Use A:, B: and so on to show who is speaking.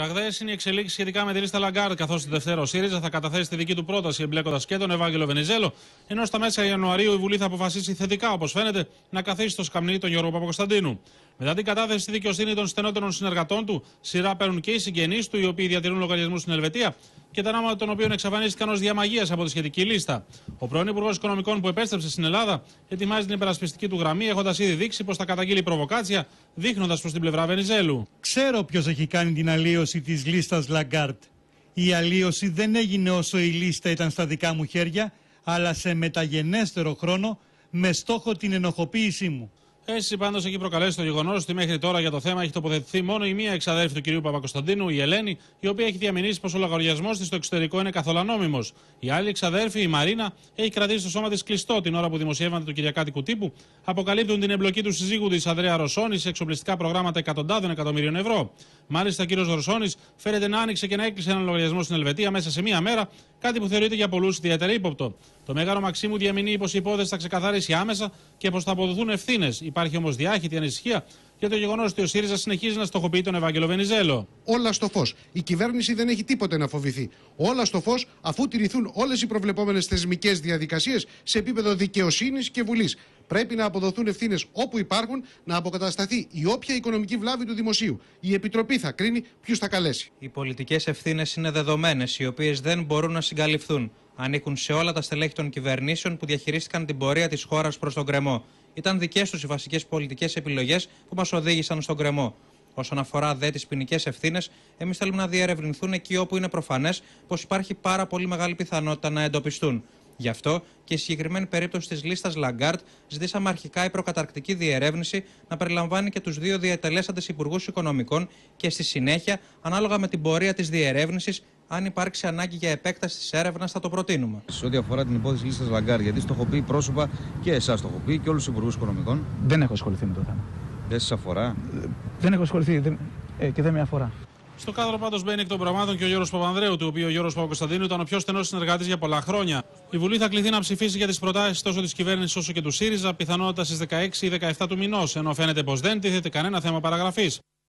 A: Ραγδαίες είναι οι εξελίξεις σχετικά με τη λίστα Λαγκάρτ, καθώς τη Δευτέρα ο ΣΥΡΙΖΑ θα καταθέσει τη δική του πρόταση εμπλέκοντας και τον Ευάγγελο Βενιζέλο, ενώ στα μέσα Ιανουαρίου η Βουλή θα αποφασίσει θετικά, όπως φαίνεται, να καθίσει στο σκαμνί τον Γιώργο Παπακωνσταντίνου. Μετά την κατάθεση στη δικαιοσύνη των στενότερων συνεργατών του, σειρά παίρνουν και οι συγγενείς του, οι οποίοι διατηρούν λογαριασμούς στην Ελβετία και τα ονόματα των οποίων εξαφανίστηκαν ως διά μαγείας από τη σχετική λίστα. Ο πρώην Υπουργός Οικονομικών που επέστρεψε στην Ελλάδα ετοιμάζει την υπερασπιστική του γραμμή, έχοντας ήδη δείξει πως θα καταγγείλει προβοκάτσια, δείχνοντας προς την πλευρά Βενιζέλου.
B: Ξέρω ποιος έχει κάνει την αλλοίωση της λίστας Λαγκάρτ. Η αλλοίωση δεν έγινε όσο η λίστα ήταν στα δικά μου χέρια, αλλά σε μεταγενέστερο χρόνο με στόχο την ενοχοποίησή μου.
A: Αίσθηση, πάντως, έχει προκαλέσει το γεγονός ότι μέχρι τώρα για το θέμα έχει τοποθετηθεί μόνο η μία εξαδέρφη του κυρίου Παπακωνσταντίνου, η Ελένη, η οποία έχει διαμηνύσει πως ο λογαριασμός της στο εξωτερικό είναι καθ' όλα νόμιμος. Η άλλη εξαδέρφη, η Μαρίνα, έχει κρατήσει το στόμα της κλειστό την ώρα που δημοσιεύονται του Κυριακάτικου τύπου, αποκαλύπτουν την εμπλοκή του συζύγου της Ανδρέα Ρωσόνης σε εξοπλιστικά προγράμματα εκατοντάδων εκατομμυρίων ευρώ. Μάλιστα, ο κύριος Ρωσόνης φέρεται να άνοιξε και να έκλεισε έναν λογαριασμό στην Ελβετία μέσα σε μία μέρα, κάτι που θεωρείται για πολλούς ιδιαίτερα ύποπτο. Το Μέγαρο Μαξίμου διαμηνύει πως η υπόθεση θα ξεκαθαρίσει άμεσα και πως θα αποδοθούν ευθύνες. Υπάρχει όμως διάχυτη ανησυχία για το γεγονός ότι ο ΣΥΡΙΖΑ συνεχίζει να στοχοποιεί τον Ευάγγελο Βενιζέλο.
C: Όλα στο φως. Η κυβέρνηση δεν έχει τίποτε να φοβηθεί. Όλα στο φως αφού τηρηθούν όλες οι προβλεπόμενες θεσμικές διαδικασίες σε επίπεδο δικαιοσύνης και βουλής. Πρέπει να αποδοθούν ευθύνες όπου υπάρχουν, να αποκατασταθεί η όποια οικονομική βλάβη του δημοσίου. Η Επιτροπή θα κρίνει ποιους θα καλέσει.
D: Οι πολιτικές ευθύνες είναι δεδομένες, οι οποίες δεν μπορούν να συγκαλυφθούν. Ανήκουν σε όλα τα στελέχη των κυβερνήσεων που διαχειρίστηκαν την πορεία της χώρας προς τον κρεμό. Ήταν δικές τους οι βασικές πολιτικές επιλογές που μας οδήγησαν στον κρεμό. Όσον αφορά δε τις ποινικές ευθύνες, εμείς θέλουμε να διερευνηθούν εκεί όπου είναι προφανές πως υπάρχει πάρα πολύ μεγάλη πιθανότητα να εντοπιστούν. Γι' αυτό και η συγκεκριμένη περίπτωση της λίστας Λαγκάρτ ζητήσαμε αρχικά η προκαταρκτική διερεύνηση να περιλαμβάνει και τους δύο διατελέσαντες υπουργούς οικονομικών και στη συνέχεια, ανάλογα με την πορεία της διερεύνησης, αν υπάρξει ανάγκη για επέκταση της έρευνας, θα το προτείνουμε.
E: Σε ό,τι αφορά την υπόθεση λίστα Λαγκάρτ, γιατί στοχοποιεί πρόσωπα και εσάς στοχοποιεί και όλους τους υπουργούς οικονομικών.
F: Δεν έχω ασχοληθεί με το θέμα.
E: Δεν σας αφορά.
F: Δεν έχω ασχοληθεί δεν... Ε, και δεν με αφορά.
A: Στο κάδρο πάντως μπαίνει εκ των πραγμάτων και ο Γιώργος Παπανδρέου, του οποίου ο Γιώργος Παπακωνσταντίνου ήταν ο πιο στενός συνεργάτης για πολλά χρόνια. Η Βουλή θα κληθεί να ψηφίσει για τις προτάσεις τόσο της κυβέρνησης όσο και του ΣΥΡΙΖΑ, πιθανότητα στις 16 ή 17 του μηνός, ενώ φαίνεται πως δεν τίθεται κανένα θέμα παραγραφής.